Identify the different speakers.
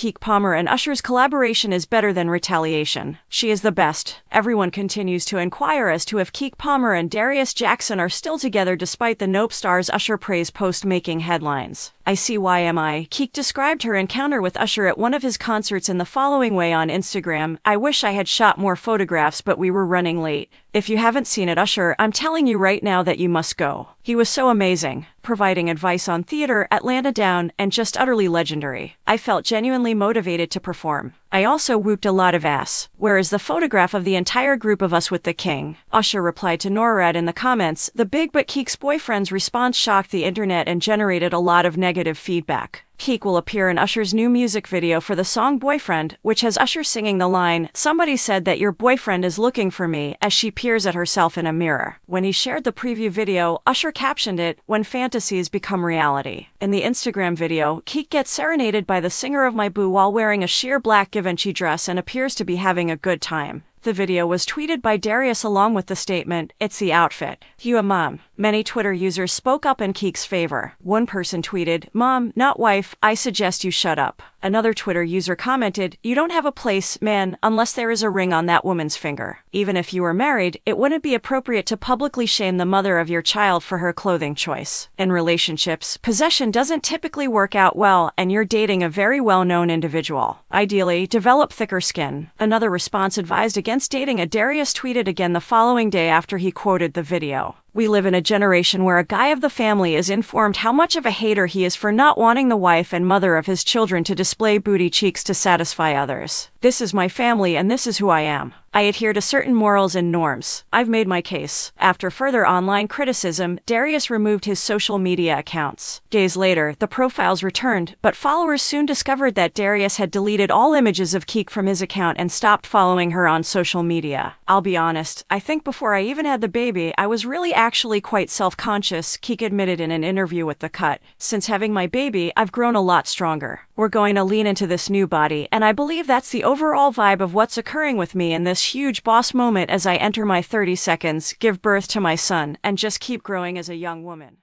Speaker 1: Keke Palmer and Usher's collaboration is better than retaliation. She is the best. Everyone continues to inquire as to if Keke Palmer and Darius Jackson are still together despite the Nope Stars Usher praise post making headlines. I see why am I. Keke described her encounter with Usher at one of his concerts in the following way on Instagram I wish I had shot more photographs, but we were running late. If you haven't seen it, Usher, I'm telling you right now that you must go. He was so amazing, providing advice on theater, Atlanta Down, and just utterly legendary. I felt genuinely motivated to perform. I also whooped a lot of ass. Where is the photograph of the entire group of us with the king? Usher replied to NORAD in the comments. The Big But Keke's boyfriend's response shocked the internet and generated a lot of negative feedback. Keke will appear in Usher's new music video for the song Boyfriend, which has Usher singing the line, Somebody said that your boyfriend is looking for me, as she peers at herself in a mirror. When he shared the preview video, Usher captioned it, When Fantasies Become Reality. In the Instagram video, Keke gets serenaded by the singer of My Boo while wearing a sheer black Givenchy dress and appears to be having a good time. The video was tweeted by Darius along with the statement, It's the outfit. You a mom. Many Twitter users spoke up in Keke's favor. One person tweeted, Mom, not wife, I suggest you shut up. Another Twitter user commented, You don't have a place, man, unless there is a ring on that woman's finger. Even if you were married, it wouldn't be appropriate to publicly shame the mother of your child for her clothing choice. In relationships, possession doesn't typically work out well, and you're dating a very well known individual. Ideally, develop thicker skin. Another response advised against dating a Darius tweeted again the following day after he quoted the video. We live in a generation where a guy of the family is informed how much of a hater he is for not wanting the wife and mother of his children to display booty cheeks to satisfy others. This is my family and this is who I am. I adhere to certain morals and norms. I've made my case. After further online criticism, Darius removed his social media accounts. Days later, the profiles returned, but followers soon discovered that Darius had deleted all images of Keke from his account and stopped following her on social media. I'll be honest, I think before I even had the baby, I was really actually quite self conscious, Keke admitted in an interview with The Cut. Since having my baby, I've grown a lot stronger. We're going to lean into this new body, and I believe that's the overall vibe of what's occurring with me in this huge boss moment as I enter my 30 seconds, give birth to my son, and just keep growing as a young woman.